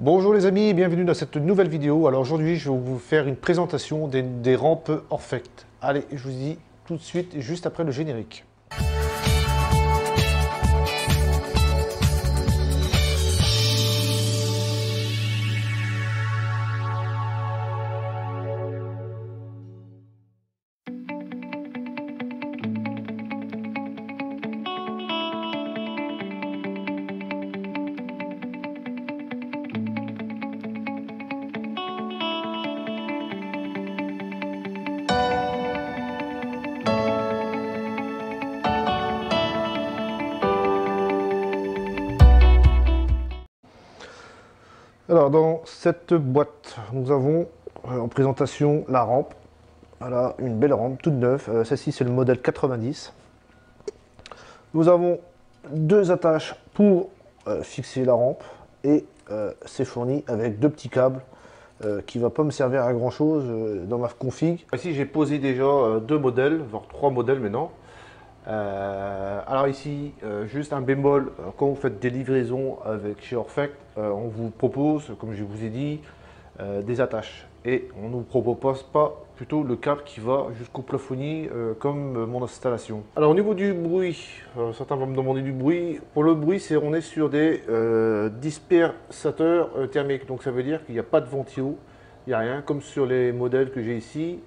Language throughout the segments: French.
Bonjour les amis et bienvenue dans cette nouvelle vidéo. Alors aujourd'hui je vais vous faire une présentation des, rampes Orfect. Allez, je vous dis tout de suite, juste après le générique. Alors dans cette boîte, nous avons euh, en présentation la rampe. Voilà, une belle rampe toute neuve. Euh, Celle-ci c'est le modèle 90. Nous avons deux attaches pour euh, fixer la rampe et c'est fourni avec deux petits câbles qui ne va pas me servir à grand chose dans ma config. Ici j'ai posé déjà deux modèles, voire trois modèles maintenant. Euh, alors ici, euh, juste un bémol, euh, quand vous faites des livraisons avec chez Orfect, on vous propose, comme je vous ai dit, des attaches. Et on ne vous propose pas plutôt le câble qui va jusqu'au plafonnier comme mon installation. Alors au niveau du bruit, certains vont me demander du bruit. Pour le bruit, c'est on est sur des dispersateurs thermiques. Donc ça veut dire qu'il n'y a pas de ventilo, il n'y a rien. Comme sur les modèles que j'ai ici,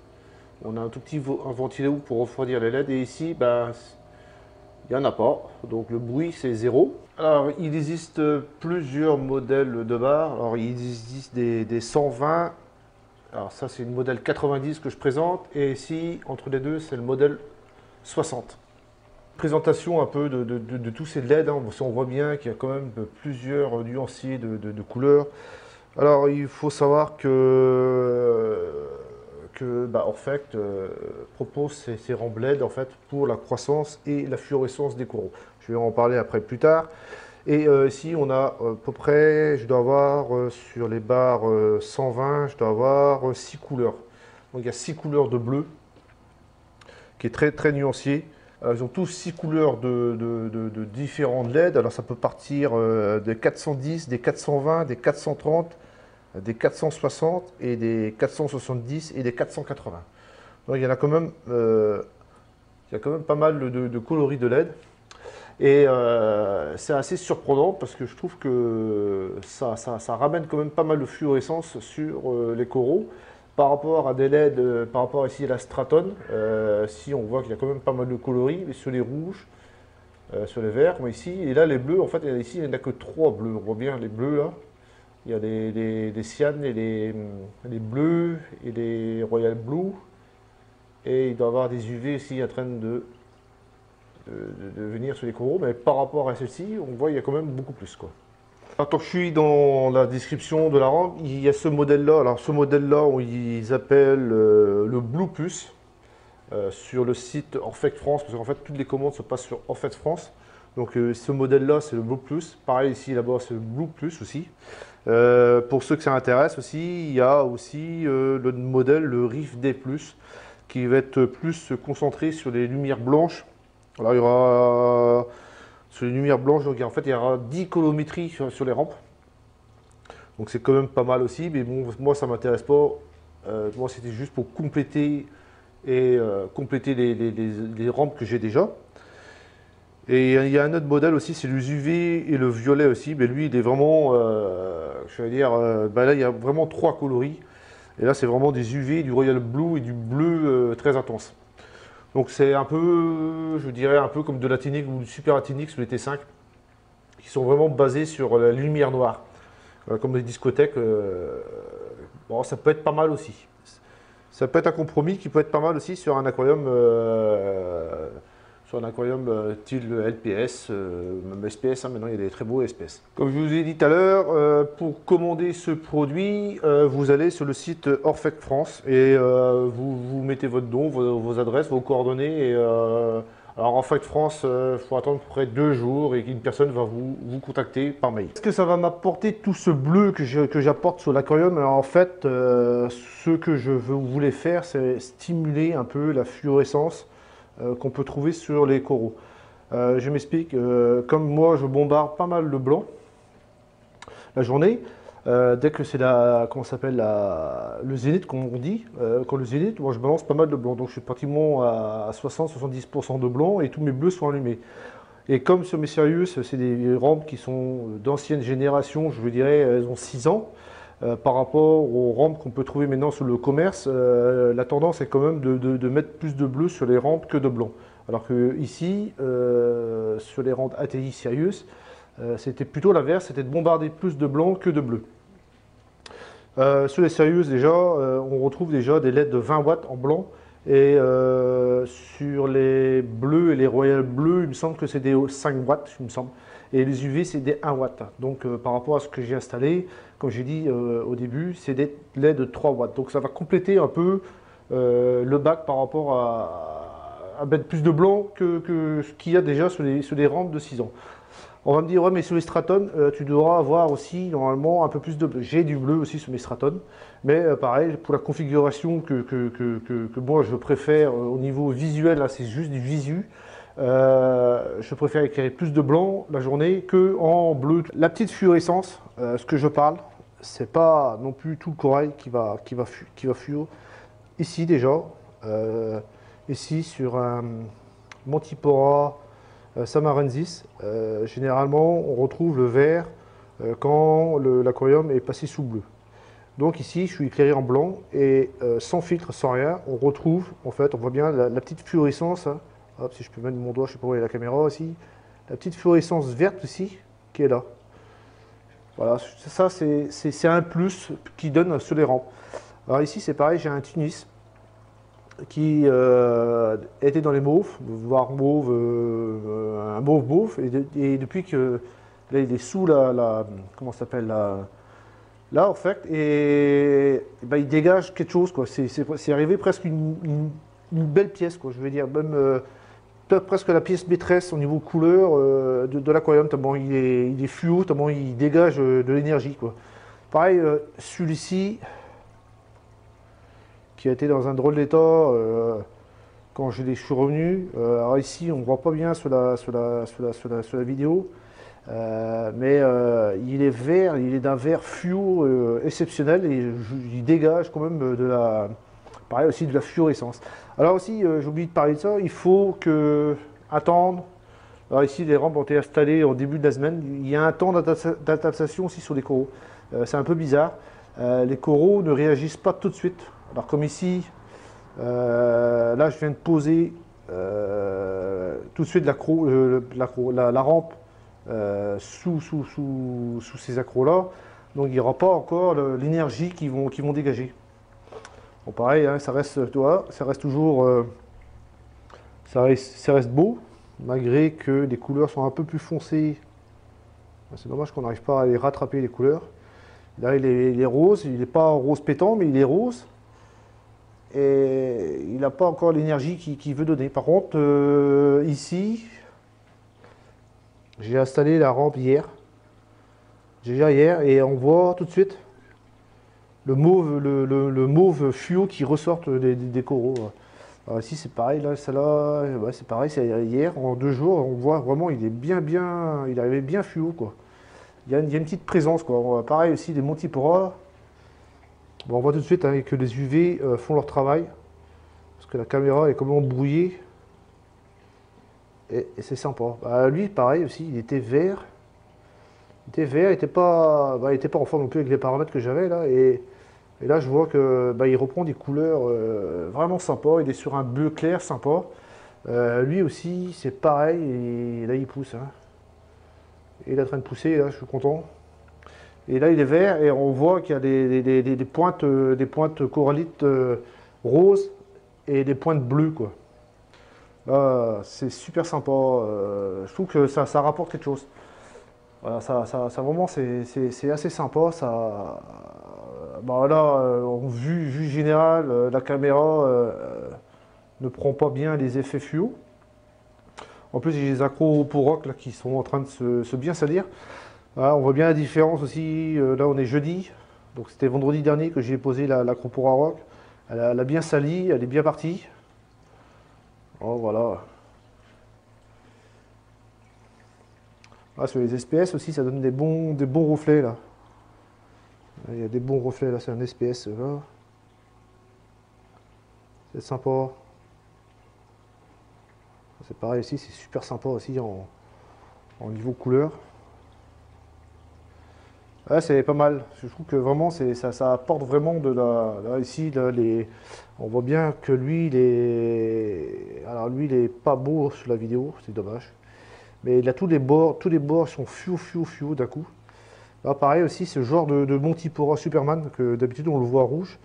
on a un tout petit ventilo pour refroidir les LED. Et ici, ben, il n'y en a pas, donc le bruit c'est zéro. Alors il existe euh, plusieurs modèles de barres. Alors il existe des, des 120. Alors ça c'est le modèle 90 que je présente. Et ici, entre les deux, c'est le modèle 60. Présentation un peu de, tous ces LED. hein. On voit bien qu'il y a quand même plusieurs nuanciers de, de- de couleurs. Alors il faut savoir que, que bah, Orfect euh, propose ces rampes LED en fait, pour la croissance et la fluorescence des coraux. Je vais en parler après plus tard. Et euh, ici, on a euh, à peu près, je dois avoir euh, sur les barres euh, 120, je dois avoir 6 couleurs. Donc il y a 6 couleurs de bleu, qui est très très nuancier. Ils ont tous 6 couleurs de, de, de- différents LED. Alors ça peut partir des 410, des 420, des 430, des 460 et des 470 et des 480. Donc il y en a quand même, euh, il y a quand même pas mal de, coloris de LED. Et euh, c'est assez surprenant parce que je trouve que ça, ça- ramène quand même pas mal de fluorescence sur euh, les coraux. Par rapport à des LED, par rapport ici à la Straton, si on voit qu'il y a quand même pas mal de coloris, mais sur les rouges, sur les verts, comme ici, et là les bleus, en fait, ici il n'y en a que trois bleus. On voit bien les bleus là. Il y a les, les cyanes et les, les bleus et les royal blue. Et il doit y avoir des UV ici en train de, de, venir sur les coraux. Mais par rapport à celle-ci, on voit qu'il y a quand même beaucoup plus. Quoi. Quand je suis dans la description de la rampe, il y a ce modèle-là. Alors ce modèle-là, ils appellent euh, le Blue Plus euh, sur le site Orfect France, parce qu'en fait toutes les commandes se passent sur Orfect France. Donc euh, ce modèle-là, c'est le Blue Plus. Pareil ici, là-bas, c'est le Blue Plus aussi. Euh, pour ceux que ça intéresse aussi, il y a aussi euh, le modèle, le Rift D+, qui va être plus concentré sur les lumières blanches. Alors il y aura sur les lumières blanches, donc en fait il y aura 10 colométries sur, les rampes. Donc c'est quand même pas mal aussi, mais bon, moi ça m'intéresse pas. Moi c'était juste pour compléter et compléter les rampes que j'ai déjà. Et il y a un autre modèle aussi, c'est le UV et le violet aussi, mais lui il est vraiment, euh, je vais dire, euh, bah là il y a vraiment trois coloris. Et là c'est vraiment des UV, du royal blue et du bleu euh, très intense. Donc c'est un peu, je dirais, un peu comme de l'Athénix ou du Super Athénix ou les T5, qui sont vraiment basés sur la lumière noire. Comme les discothèques, bon, ça peut être pas mal aussi. Ça peut être un compromis qui peut être pas mal aussi sur un aquarium, sur un aquarium euh, style LPS, euh, même SPS, hein, maintenant il y a des très beaux SPS. Comme je vous ai dit tout à l'heure, euh, pour commander ce produit, euh, vous allez sur le site Orfect France et euh, vous, vous mettez votre don, vos, vos adresses, vos coordonnées. Et, euh, alors Orfect France, il faut attendre à peu près deux jours et qu'une personne va vous, vous contacter par mail. Est-ce que ça va m'apporter tout ce bleu que j'apporte sur l'aquarium? Alors en fait, euh, ce que je voulais faire, c'est stimuler un peu la fluorescence qu'on peut trouver sur les coraux. Euh, je m'explique, euh, comme moi je bombarde pas mal le blanc la journée, Euh, dès que c'est s'appelle, le zénith, comme on dit, euh, quand le zénith, moi je balance pas mal de blanc, donc je suis pratiquement à 60-70% de blanc et tous mes bleus sont allumés. Et comme sur mes Sirius, c'est des rampes qui sont d'ancienne génération, je veux dirais, elles ont 6 ans, euh, par rapport aux rampes qu'on peut trouver maintenant sur le commerce, la tendance est quand même de, mettre plus de bleu sur les rampes que de blanc. Alors que ici, sur les rampes ATI Sirius, euh, c'était plutôt l'inverse, c'était de bombarder plus de blanc que de bleu. Euh, sur les sérieuses, déjà, euh, on retrouve déjà des LED de 20 watts en blanc. Et sur les bleus et les royales bleus, il me semble que c'est des 5 watts, il me semble. Et les UV, c'est des 1 watt. Donc, par rapport à ce que j'ai installé, comme j'ai dit au début, c'est des LED de 3 watts. Donc, ça va compléter un peu le bac par rapport à, mettre plus de blanc que, ce qu'il y a déjà sur les, sur les rampes de 6 ans. On va me dire, ouais, mais sur les Straton, euh, tu devras avoir aussi normalement un peu plus de bleu. J'ai du bleu aussi sur mes Straton, mais euh, pareil, pour la configuration que, moi je préfère euh, au niveau visuel, là c'est juste du visu, je préfère éclairer plus de blanc la journée que en bleu. La petite fluorescence, ce que je parle, c'est pas non plus tout le corail qui va, qui va, qui va fluo. Ici déjà, ici sur un Montipora euh, Samarensis, euh, généralement on retrouve le vert euh, quand l'aquarium est passé sous bleu. Donc ici, je suis éclairé en blanc et sans filtre, sans rien, on retrouve, en fait, on voit bien la, petite fluorescence. Hein. Si je peux mettre mon doigt, je sais pas où est la caméra aussi. La petite fluorescence verte aussi, qui est là. Voilà, ça c'est un plus qui donne sur les rampes. Alors ici, c'est pareil, j'ai un Tunis qui euh, était dans les mauves, voire mauve, euh, un mauve mauve, et, depuis que là il est sous la, la comment s'appelle la, là en fait, et, ben, il dégage quelque chose quoi. C'est arrivé presque une, belle pièce quoi. Je veux dire même euh, presque la pièce maîtresse au niveau couleur de, de l'aquarium tellement il est, il est fluo, tellement il dégage de l'énergie quoi. Pareil celui-ci qui a été dans un drôle d'état euh, quand je suis revenu. Euh, alors ici, on ne voit pas bien sur la, sur la, sur la, sur la, vidéo, euh, mais il est vert, il est d'un vert fluo exceptionnel et il dégage quand même de la, pareil aussi de la fluorescence. Alors aussi, j'ai oublié de parler de ça, il faut que attendre. Alors ici, les rampes ont été installées au début de la semaine. Il y a un temps d'adaptation aussi sur les coraux. C'est un peu bizarre. les coraux ne réagissent pas tout de suite. Alors comme ici, euh, là je viens de poser euh, tout de suite la, la, rampe euh, sous, sous, sous, sous, ces accros-là. Donc il n'y aura pas encore l'énergie qu'ils vont, vont dégager. Bon pareil, hein, ça, reste, ça reste toujours ça reste, ça reste beau, malgré que les couleurs sont un peu plus foncées. C'est dommage qu'on n'arrive pas à les rattraper les couleurs. Là il est, il est rose, il n'est pas rose pétant, mais il est rose et il n'a pas encore l'énergie qu'il veut donner. Par contre, euh, ici, j'ai installé la rampe hier, déjà hier, et on voit tout de suite le mauve, le, mauve fluo qui ressort des, coraux. ici c'est pareil, là, ça là, c'est pareil, c'est hier, en deux jours, on voit vraiment, il est bien, bien, il arrivait bien fluo, quoi. Il y, a, une petite présence, quoi. Pareil aussi, des Montipora, on voit tout de suite hein, que les UV euh, font leur travail, parce que la caméra est complètement brouillée. Et, c'est sympa. Bah, lui, pareil aussi, il était vert. Il était vert, il n'était pas, bah, pas en forme non plus avec les paramètres que j'avais là. Là, je vois que bah, il reprend des couleurs euh, vraiment sympas. Il est sur un bleu clair sympa. Euh, lui aussi, c'est pareil. Et là, il pousse. Hein. il est en train de pousser, là, je suis content. Et là, il est vert et on voit qu'il y a des, pointes, des pointes corallites euh, roses et des pointes bleues. Quoi. c'est super sympa. Euh, je trouve que ça, rapporte quelque chose. Voilà, ça, ça, vraiment, c'est assez sympa. Ça, bah là, en vue, générale, euh, la caméra ne prend pas bien les effets fluo. En plus, j'ai des accros pour rock là, qui sont en train de se, se bien salir on voit bien la différence aussi. Euh, là, on est jeudi. Donc, c'était vendredi dernier que j'ai posé la, la Rock. Elle a, bien sali, elle est bien partie. Oh, voilà. Ah, sur les SPS aussi, ça donne des bons, des bons reflets là. Il y a des bons reflets là, c'est un SPS. C'est sympa. C'est pareil ici, c'est super sympa aussi en, niveau couleur. C'est pas mal. Je trouve que vraiment, ça, apporte vraiment de la. Là, ici, on voit bien que lui, il est. Alors, lui, il est pas beau sur la vidéo, c'est dommage. Mais il a tous les bords, tous les bords sont fiou, fiou, fiou d'un coup. Là, pareil aussi, ce genre de, de Montipora Superman, que d'habitude on le voit rouge.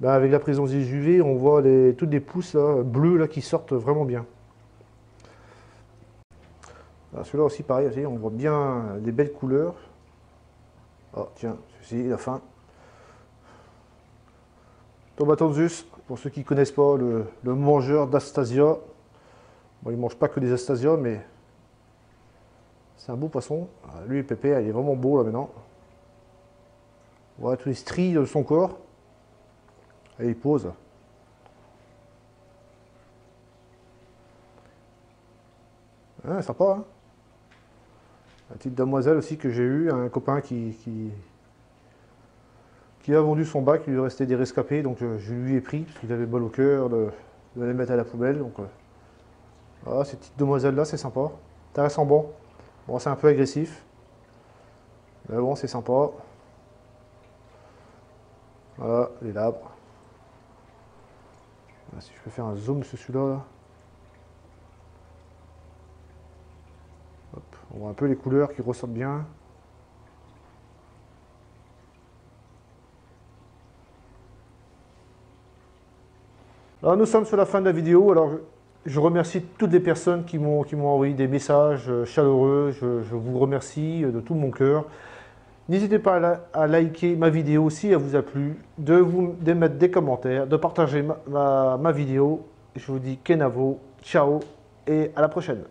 Ben, avec la présence des UV, on voit toutes les pousses bleues qui sortent vraiment bien. Celui-là aussi, pareil, on voit bien les belles couleurs. Oh, tiens, ceci, la fin. Tomatonzus, pour ceux qui ne connaissent pas, le, mangeur d'Astasia. Bon, il ne mange pas que des Astasia, mais c'est un beau poisson. Ah, lui, Pépé, il est vraiment beau là maintenant. Voilà tous les stries de son corps. Et il pose. Ah, sympa, hein La petite demoiselle aussi que j'ai eu, un copain qui, qui, a vendu son bac, il lui restait des rescapés, donc euh, je lui ai pris, parce qu'il avait mal au cœur de, les mettre à la poubelle. Donc, euh, cette petite demoiselle là, c'est sympa. Intéressant bon. Bon, c'est un peu agressif. Mais bon, c'est sympa. Voilà, les labres. Si je peux faire un zoom sur celui-là. On voit un peu les couleurs qui ressortent bien. Alors nous sommes sur la fin de la vidéo. Alors je remercie toutes les personnes qui m'ont envoyé des messages euh, chaleureux. Je, vous remercie euh, de tout mon cœur. N'hésitez pas à, liker ma vidéo si elle vous a plu, de, vous, de mettre des commentaires, de partager ma, ma vidéo. Je vous dis Kenavo, ciao et à la prochaine.